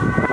you